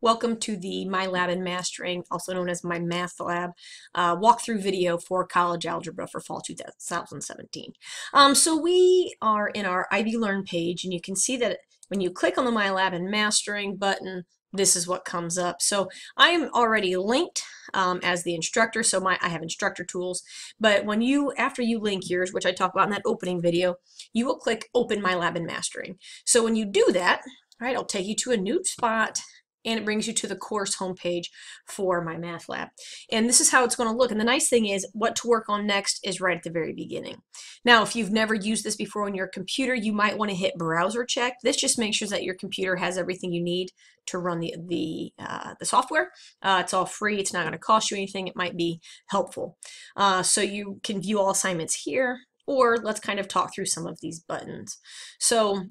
Welcome to the My Lab in Mastering, also known as My Math Lab, uh, walkthrough video for college algebra for fall 2017. Um, so we are in our IB Learn page, and you can see that when you click on the My Lab in Mastering button, this is what comes up. So I am already linked um, as the instructor, so my I have instructor tools. But when you, after you link yours, which I talk about in that opening video, you will click Open My Lab in Mastering. So when you do that, right, I'll take you to a new spot and it brings you to the course homepage for my math lab. And this is how it's going to look. And the nice thing is what to work on next is right at the very beginning. Now, if you've never used this before on your computer, you might want to hit browser check. This just makes sure that your computer has everything you need to run the, the, uh, the software. Uh, it's all free. It's not going to cost you anything. It might be helpful. Uh, so you can view all assignments here, or let's kind of talk through some of these buttons. So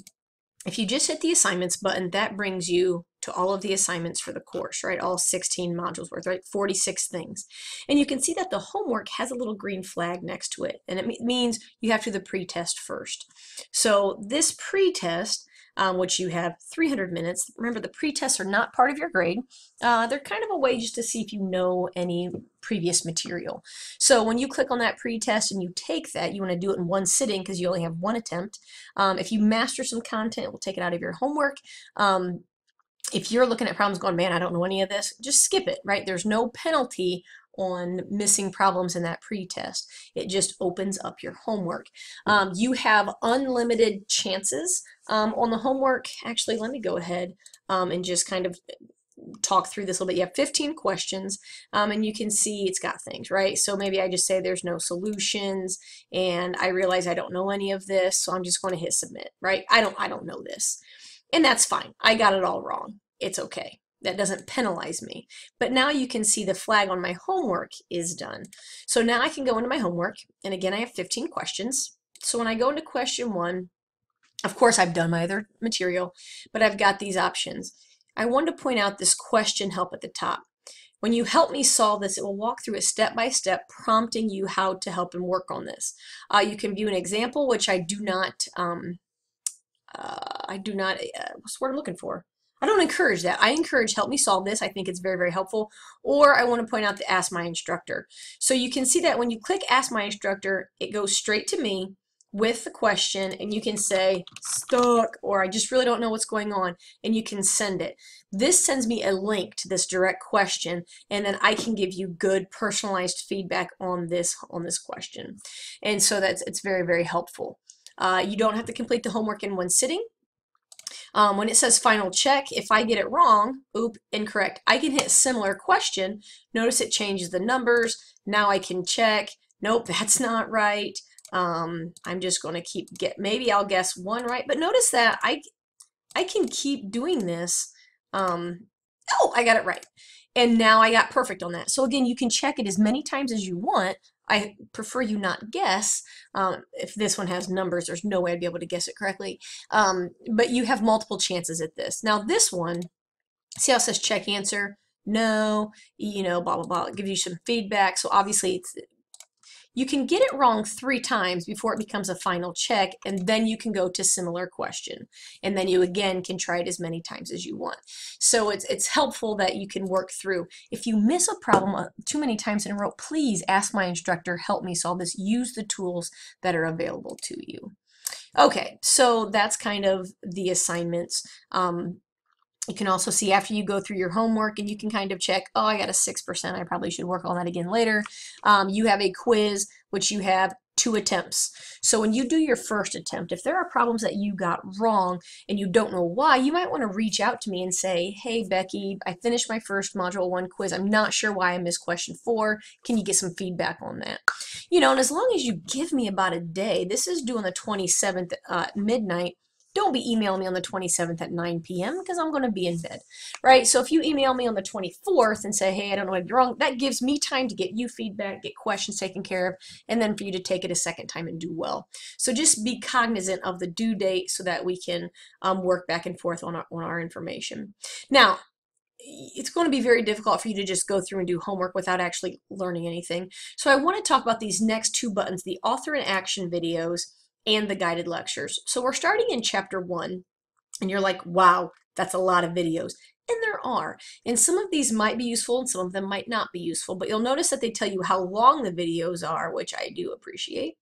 if you just hit the assignments button, that brings you to all of the assignments for the course, right? All 16 modules worth, right? 46 things. And you can see that the homework has a little green flag next to it. And it means you have to do the pre-test first. So this pre-test um, which you have 300 minutes. Remember, the pre-tests are not part of your grade. Uh, they're kind of a way just to see if you know any previous material. So when you click on that pre-test and you take that, you want to do it in one sitting because you only have one attempt. Um, if you master some content, it will take it out of your homework. Um, if you're looking at problems going, man, I don't know any of this, just skip it, right? There's no penalty on missing problems in that pre-test. It just opens up your homework. Um, you have unlimited chances um, on the homework. Actually, let me go ahead um, and just kind of talk through this a little bit. You have 15 questions um, and you can see it's got things, right? So maybe I just say there's no solutions and I realize I don't know any of this, so I'm just going to hit submit, right? I don't, I don't know this. And that's fine. I got it all wrong. It's okay that doesn't penalize me. But now you can see the flag on my homework is done. So now I can go into my homework, and again, I have 15 questions. So when I go into question one, of course, I've done my other material, but I've got these options. I want to point out this question help at the top. When you help me solve this, it will walk through it step by step, prompting you how to help and work on this. Uh, you can view an example, which I do not, um, uh, I do not, uh, what's the word I'm looking for? I don't encourage that. I encourage help me solve this. I think it's very, very helpful. Or I want to point out the ask my instructor. So you can see that when you click ask my instructor, it goes straight to me with the question and you can say stuck or I just really don't know what's going on and you can send it. This sends me a link to this direct question and then I can give you good personalized feedback on this on this question. And so that's it's very, very helpful. Uh, you don't have to complete the homework in one sitting. Um, when it says final check, if I get it wrong, oop, incorrect, I can hit similar question. Notice it changes the numbers. Now I can check. Nope, that's not right. Um, I'm just going to keep get, maybe I'll guess one right. But notice that I, I can keep doing this. Um, oh, I got it right. And now I got perfect on that. So again, you can check it as many times as you want I prefer you not guess. Um, if this one has numbers, there's no way I'd be able to guess it correctly. Um, but you have multiple chances at this. Now this one, see how it says check answer? No, you know, blah, blah, blah. It gives you some feedback. So obviously it's you can get it wrong three times before it becomes a final check, and then you can go to similar question. And then you again can try it as many times as you want. So it's, it's helpful that you can work through. If you miss a problem uh, too many times in a row, please ask my instructor, help me solve this. Use the tools that are available to you. Okay, so that's kind of the assignments. Um, you can also see after you go through your homework and you can kind of check, oh, I got a 6%. I probably should work on that again later. Um, you have a quiz, which you have two attempts. So when you do your first attempt, if there are problems that you got wrong and you don't know why, you might want to reach out to me and say, hey, Becky, I finished my first module one quiz. I'm not sure why I missed question four. Can you get some feedback on that? You know, and as long as you give me about a day, this is due on the 27th uh, midnight, don't be emailing me on the 27th at 9 p.m. because I'm going to be in bed, right? So if you email me on the 24th and say, hey, I don't know what I did wrong, that gives me time to get you feedback, get questions taken care of, and then for you to take it a second time and do well. So just be cognizant of the due date so that we can um, work back and forth on our, on our information. Now, it's going to be very difficult for you to just go through and do homework without actually learning anything. So I want to talk about these next two buttons, the author in action videos and the guided lectures. So we're starting in chapter one, and you're like, wow, that's a lot of videos. And there are. And some of these might be useful and some of them might not be useful. But you'll notice that they tell you how long the videos are, which I do appreciate.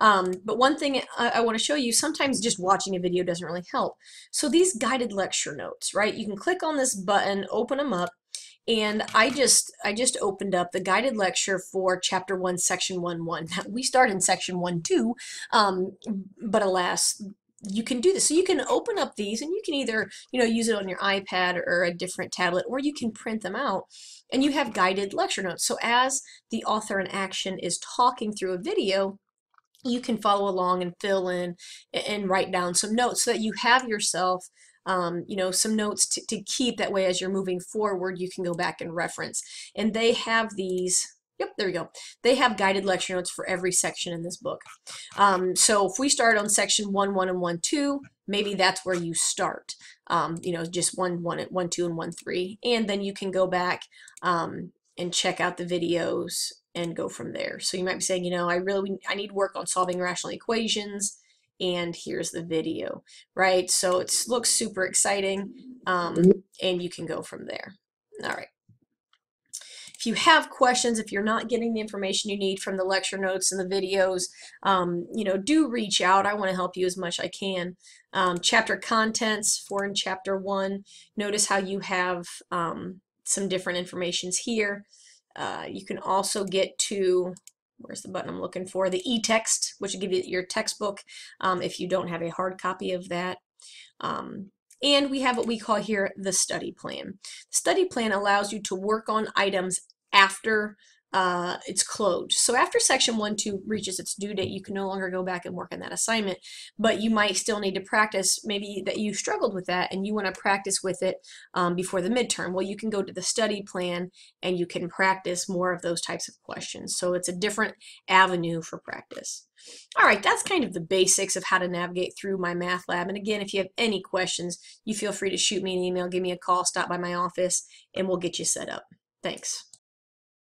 Um, but one thing I, I want to show you, sometimes just watching a video doesn't really help. So these guided lecture notes, right? You can click on this button, open them up, and I just I just opened up the guided lecture for chapter 1 section 1 1 we start in section 1 2 um, but alas you can do this. So you can open up these and you can either, you know, use it on your iPad or a different tablet, or you can print them out and you have guided lecture notes. So as the author in action is talking through a video, you can follow along and fill in and write down some notes so that you have yourself um, you know, some notes to, to keep that way as you're moving forward, you can go back and reference. And they have these Yep, there we go. They have guided lecture notes for every section in this book. Um, so if we start on section 1, 1, and 1, 2, maybe that's where you start. Um, you know, just 1, 1, 1, 2, and 1, 3. And then you can go back um, and check out the videos and go from there. So you might be saying, you know, I really, I need work on solving rational equations and here's the video, right? So it looks super exciting um, mm-hmm. and you can go from there. All right. If you have questions, if you're not getting the information you need from the lecture notes and the videos, um, you know, do reach out. I want to help you as much as I can. Um, chapter contents for in chapter one. Notice how you have um, some different informations here. Uh, you can also get to where's the button I'm looking for? The e-text, which will give you your textbook um, if you don't have a hard copy of that. Um, and we have what we call here the study plan. The study plan allows you to work on items after uh, it's closed. So after section 1, 2 reaches its due date, you can no longer go back and work on that assignment, but you might still need to practice maybe that you struggled with that and you want to practice with it um, before the midterm. Well, you can go to the study plan and you can practice more of those types of questions. So it's a different avenue for practice. All right, that's kind of the basics of how to navigate through my math lab. And again, if you have any questions, you feel free to shoot me an email, give me a call, stop by my office, and we'll get you set up. Thanks.